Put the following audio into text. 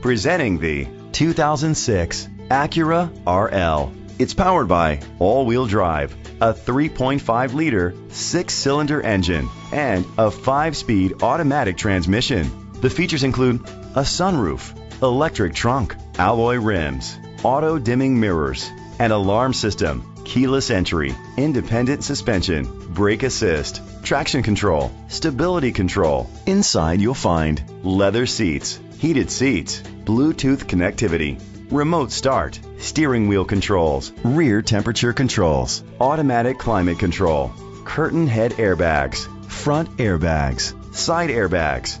Presenting the 2006 Acura RL. It's powered by all-wheel drive, a 3.5 liter six-cylinder engine, and a 5-speed automatic transmission. The features include a sunroof, electric trunk, alloy rims, auto dimming mirrors, and an alarm system, keyless entry, independent suspension, brake assist, traction control, stability control. Inside you'll find leather seats, heated seats, Bluetooth connectivity, remote start, steering wheel controls, rear temperature controls, automatic climate control, curtain head airbags, front airbags, side airbags.